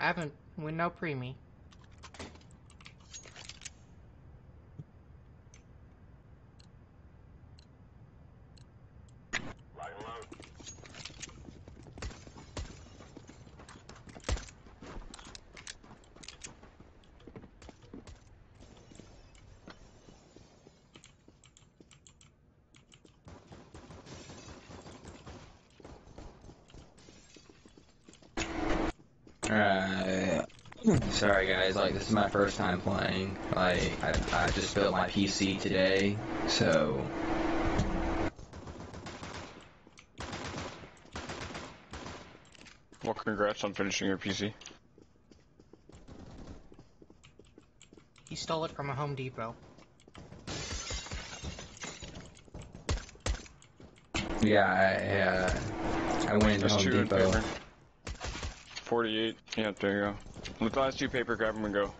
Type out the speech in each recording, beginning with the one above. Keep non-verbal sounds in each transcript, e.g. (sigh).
I haven't. We no preemie. Alright. Sorry guys, like this is my first time playing. Like I, I just built my PC today, so Well, congrats on finishing your PC. He stole it from a Home Depot. yeah, I, uh, I went to Home two in Depot. Paper. 48. Yeah, there you go. With the last two paper, grab them and go.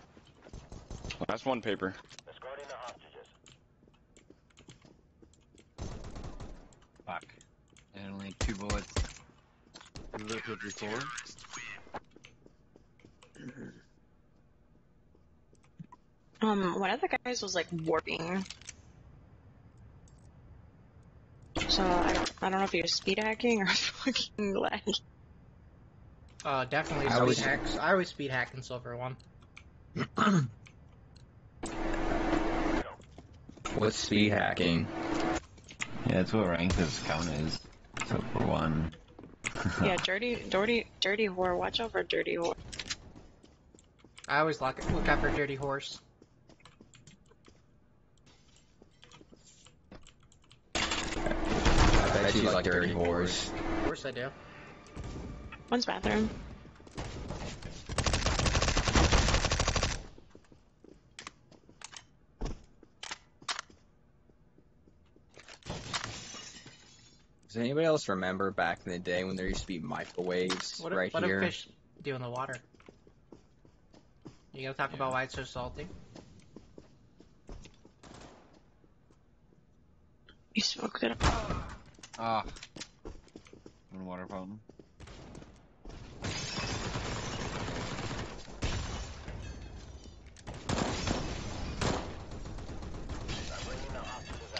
Last one paper. Escorting the hostages. Fuck. And only two bullets. You look at record. Um, one of the guys was like warping. So I don't, I don't know if he was speed hacking or (laughs) fucking lag. Uh, definitely I speed was- hacks. I always speed hack in Silver One. (clears throat) What's speed hacking? Yeah, that's what rank this count is. So for one. (laughs) Yeah, dirty, dirty, dirty whore. Watch out for dirty whore. I always look, look out for Dirty Horse. I bet you like dirty whores. Of course I do. One's bathroom. Does anybody else remember back in the day when there used to be microwaves What, right what here? do fish do in the water? You gonna talk about why it's so salty? You smoked it up. Ah. One water fountain.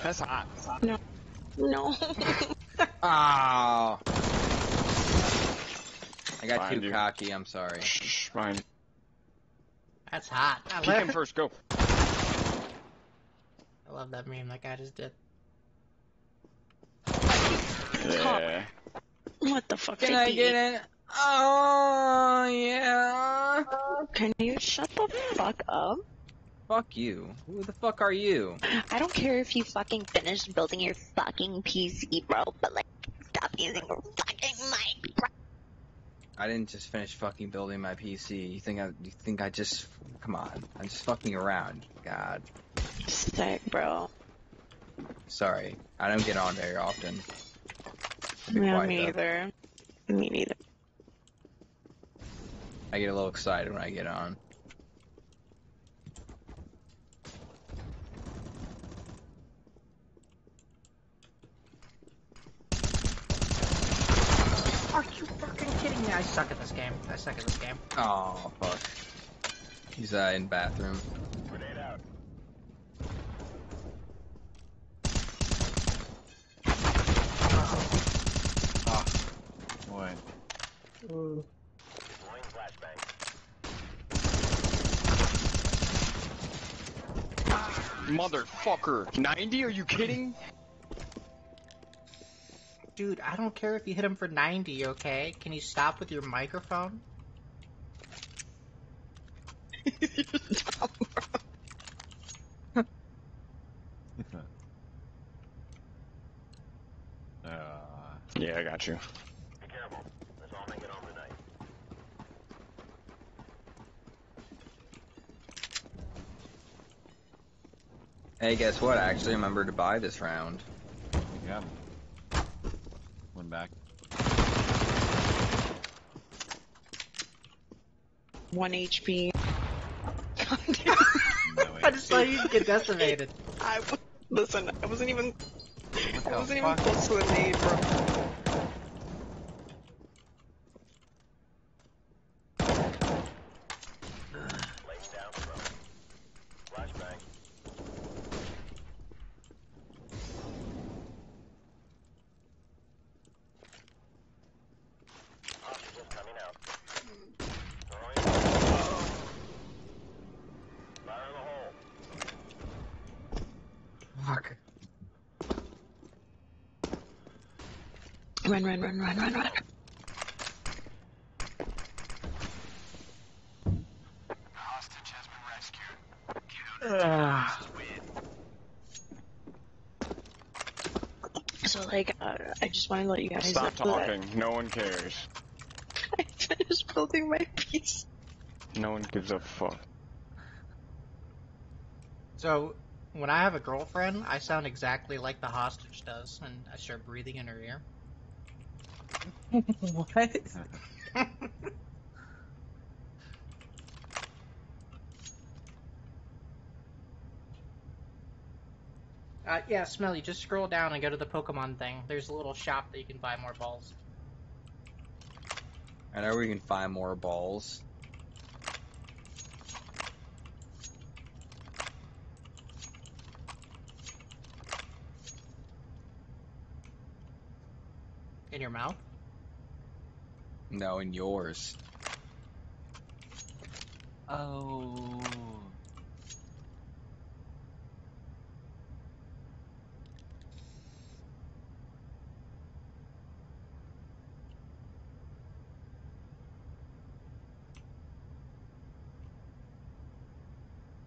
That's hot. No. No. Ah! (laughs) Oh. I got Fine, too dude. cocky. I'm sorry. Shh, fine. That's hot. I Peek him love, first, go. I love that meme that guy just did. Yeah. what the fuck? Can I 50? get it? Oh yeah. Can you shut the fuck up? Fuck you. Who the fuck are you? I don't care if you fucking finished building your fucking PC, bro, but like, stop using your fucking mic, bro. I didn't just finish fucking building my PC. You think I? You think I just? Come on. I'm just fucking around. God. Sick, bro. Sorry. I don't get on very often. Yeah, me neither. Me neither. I get a little excited when I get on. Are you fucking kidding me? I suck at this game. I suck at this game. Oh fuck. He's uh, in bathroom. Grenade out. Ah. What? Deploying flashbang. Motherfucker. 90? Are you kidding? Dude, I don't care if you hit him for 90, okay? Can you stop with your microphone? uh, (laughs) Yeah, I got you. Be careful. Let's all make it home tonight. Hey, guess what? I actually remember to buy this round. yeah. One back. One HP. No, (laughs) I just saw you get decimated. (laughs) I w- listen. I wasn't even. I wasn't even close to the nade, bro. Run, run, run, run, run, run. So like, uh, I just want to let you guys Stop know that talking. No one cares. (laughs) I finished building my piece. No one gives a fuck. So, when I have a girlfriend, I sound exactly like the hostage does, and I start breathing in her ear. What? Uh, yeah, Smelly, just scroll down and go to the Pokemon thing. There's a little shop that you can buy more balls. I know we can find more balls. In your mouth? No, in yours. Oh.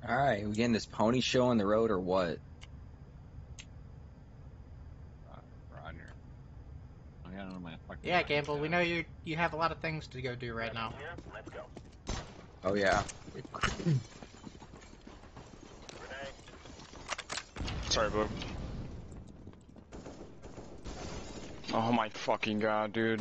Alright, we getting this pony show on the road or what? Uh, Roger. I gotta know my fucking. Yeah, mind Gamble, we know you you have a lot of things to go do right now. Let's go. Oh yeah. Sorry, Blue. Oh my fucking god, dude.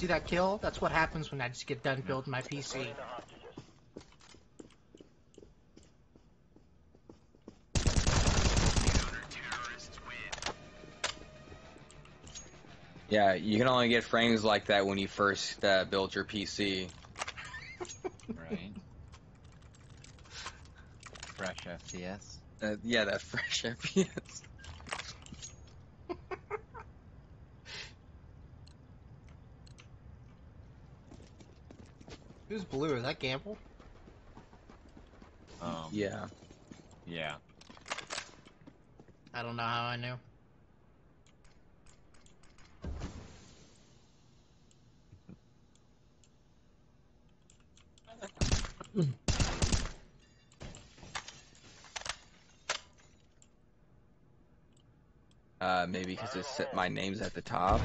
See that kill? That's what happens when I just get done building my PC. Throwing the hostages. Yeah, you can only get frames like that when you first uh, build your PC. (laughs) Right. Fresh FPS. Uh, yeah, that (laughs) fresh FPS. Who's blue? Is that Gamble? Um. Yeah. Yeah. I don't know how I knew. Uh, maybe because it's set my name's at the top.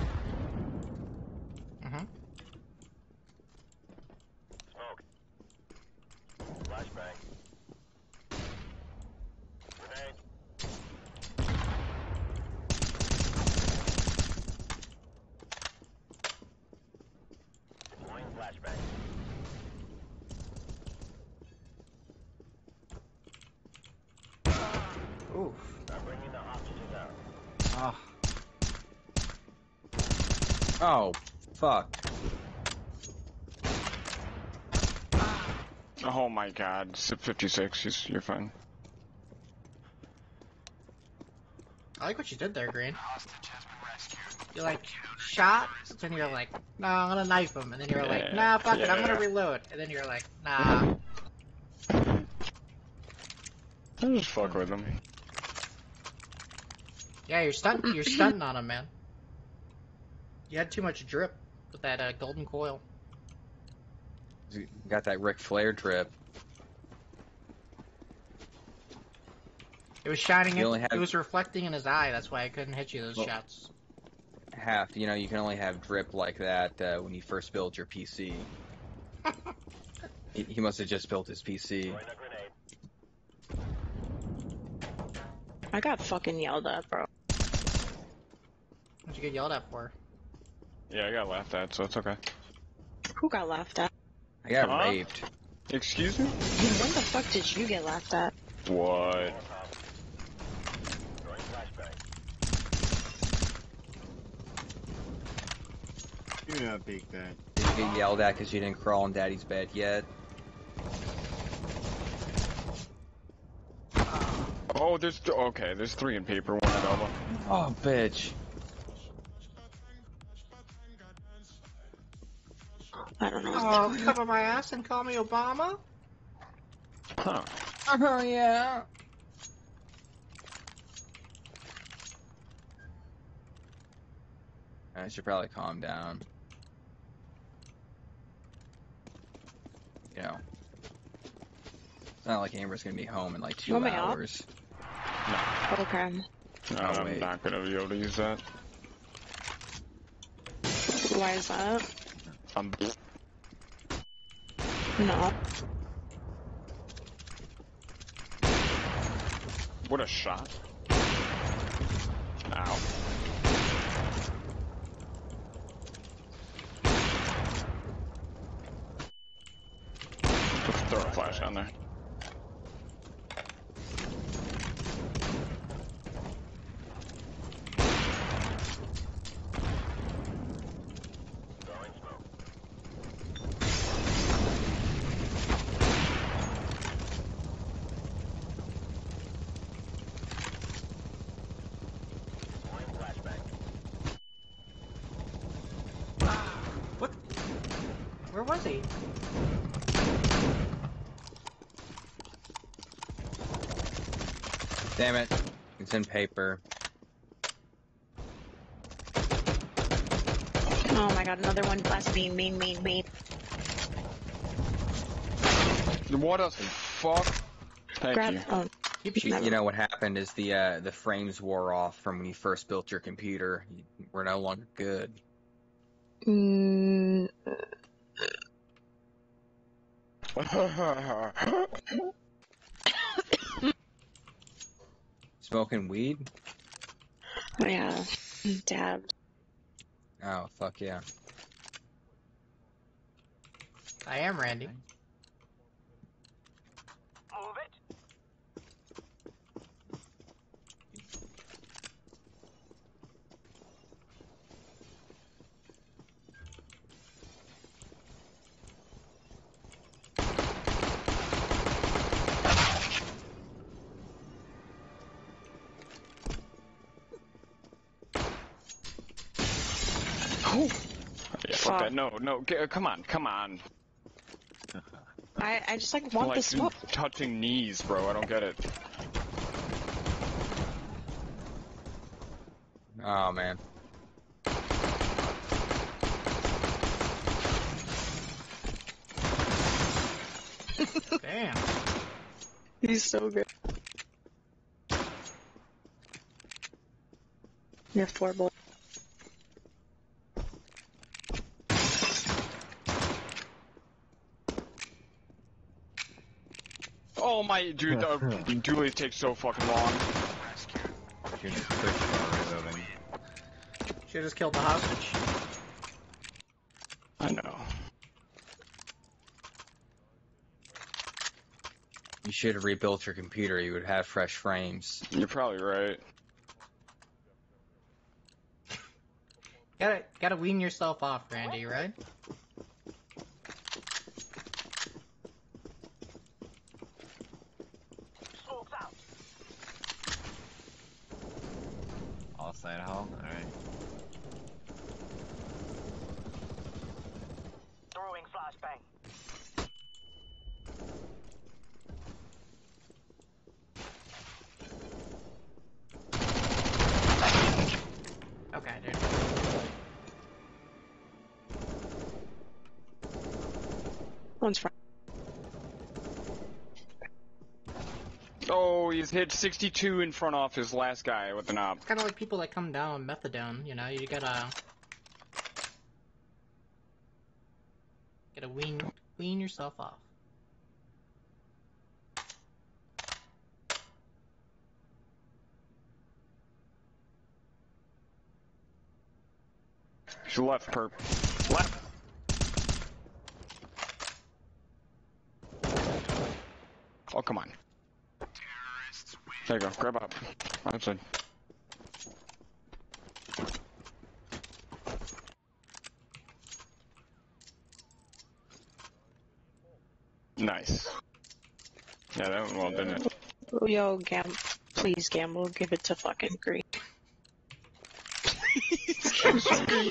Ooh. I'm bringing the hostages out. Oh. Ah. Oh, fuck. Oh my god, Sip 56, you're, you're fine. I like what you did there, Green. You're like, shot, then you're like, no, I'm gonna knife him, and then you're like, nah, fuck it, I'm gonna reload, and then you're like, nah. I'll just fuck with them. Yeah, you're stunt, you're (clears throat) stunting on him, man. You had too much drip with that uh, golden coil. You Got that Ric Flair drip. It was shining. In, only have- It was reflecting in his eye. That's why I couldn't hit you those Well- shots. Half, you know, you can only have drip like that uh, when you first build your PC. (laughs) he, he must have just built his PC. Throwing a grenade. I got fucking yelled at, bro. What'd you get yelled at for? Yeah, I got laughed at, so it's okay. Who got laughed at? I got Huh? raped. Excuse me? When the fuck did you get laughed at? What? Throwing flashbang. Do not peek that. Did you get yelled at because you didn't crawl in daddy's bed yet? Oh, there's th- okay. There's three in paper, one in Alba. Oh, bitch. I don't know. Oh, cover my ass and call me Obama? Huh? Oh, yeah. I should probably calm down. You know. It's not like Amber's gonna be home in like two Want me out? Okay. No, Oh, I'm wait. not gonna be able to use that. Why is that? I'm. No. What a shot! Ow. Just throw a flash on there. Damn it. It's in paper. Oh my god, another one. Last beam, mean, mean, mean. What a fuck! Thank Grab. you. Oh, You, you know what happened is the uh, the frames wore off from when you first built your computer. You- We're no longer good. mm, (laughs) (laughs) Smoking weed? oh yeah. Dad. Oh fuck yeah. I am Randy. Fuck Fuck. No, no. G- uh, come on, come on. I, I just like want like the smoke. touching knees, bro. I don't get it. Oh man. (laughs) Damn. He's so good. You have four bullets. My, dude, the (laughs) dualies take so fucking long. Shooting quick while reloading. Should've just killed the hostage. I know. You should have rebuilt your computer. You would have fresh frames. You're probably right. Gotta, gotta wean yourself off, Randy, right? Smoke's out. All side hall? Alright. Throwing flashbang. Okay, dude. One's front. Oh, he's hit 62 in front off his last guy with the knob. It's kind of like people that come down on methadone, you know, you gotta... Gotta wean, wean yourself off. He's left, perp. Left. Oh, come on. There you go. Grab up. Outside. Nice. Yeah, that went well, didn't it? Yo, Gam, please, Gamble, give it to fucking Greek. (laughs)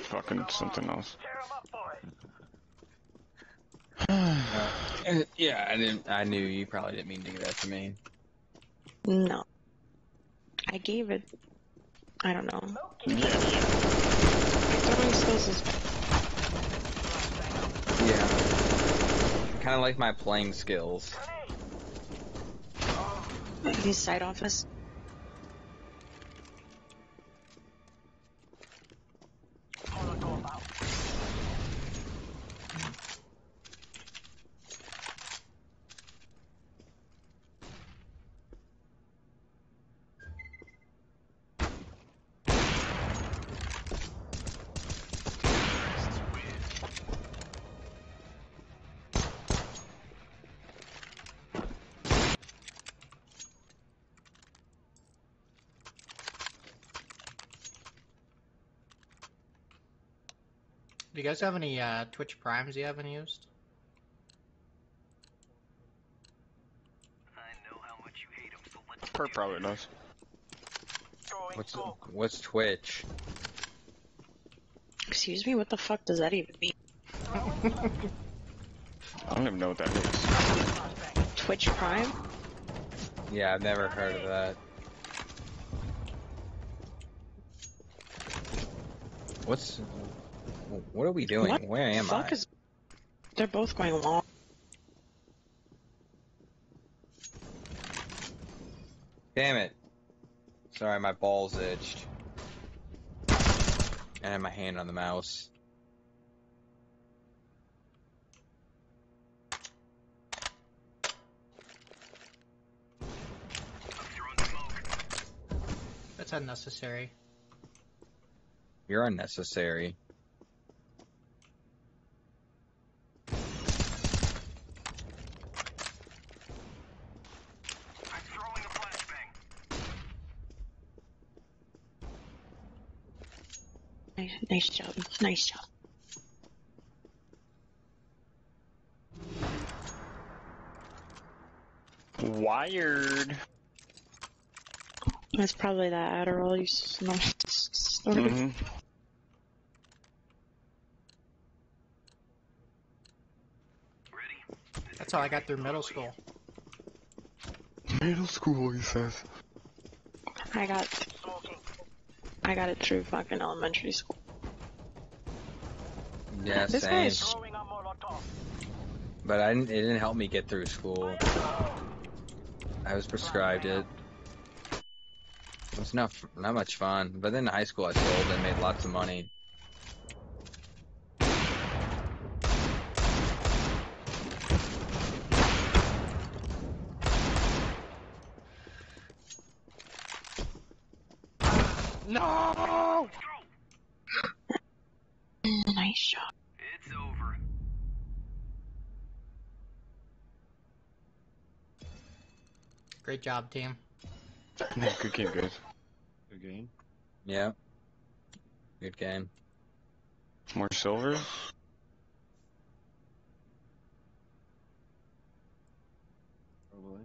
Fucking something else. Tear 'em up, boys. Uh, yeah, I didn't. I knew you probably didn't mean to give that to me. No. I gave it. I don't know. Yeah. My throwing skills is. Yeah. Kind of like my playing skills. His side office. Do you guys have any uh, Twitch Primes you haven't used? Kurt probably does. Throwing What's smoke. what's Twitch? Excuse me, what the fuck does that even mean? (laughs) I don't even know what that is. Twitch Prime? Yeah, I've never heard of that. What's what are we doing? What Where am fuck I? is. They're both going along. Damn it! Sorry, my balls itched. I had my hand on the mouse. That's unnecessary. You're unnecessary. Nice, nice job. Nice job. Wired. That's probably that Adderall you snort. snorted. hmm That's all I got through middle school. Middle school, he says. I got I got it through fucking elementary school. Yeah, This same. guy's- Throwing a Molotov. But I didn't, it didn't help me get through school. I was prescribed it. It was not not much fun. But then in high school I sold and made lots of money. No! Nice shot. It's over. Great job, team. Yeah, good game, guys. Good game. Yeah. Good game. More silver? Probably.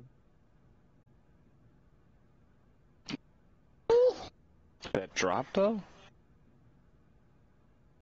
That drop, though?